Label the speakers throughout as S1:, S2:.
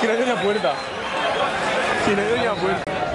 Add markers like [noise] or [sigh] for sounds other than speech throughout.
S1: Que no hay una puerta. Que no hay una puerta.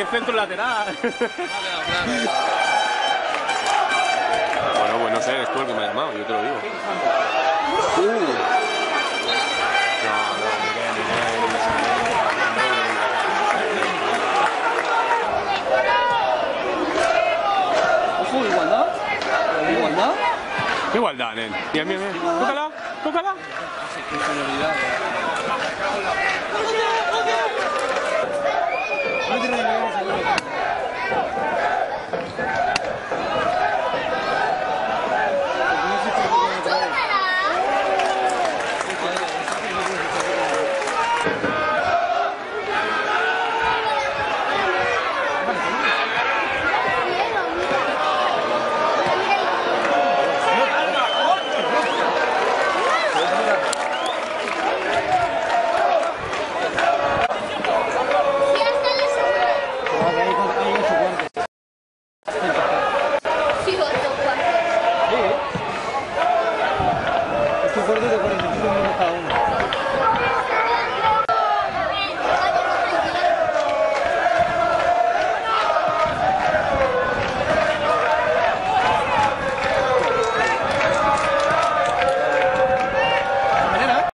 S1: Que es centro lateral. [laughs] bueno, pues no sé, eres tú el que me ha llamado, yo te lo digo. Uh. No, no,
S2: igualdad. Igualdad.
S1: Igualdad, nen. Mira, mira, mira. Tócala, tócala.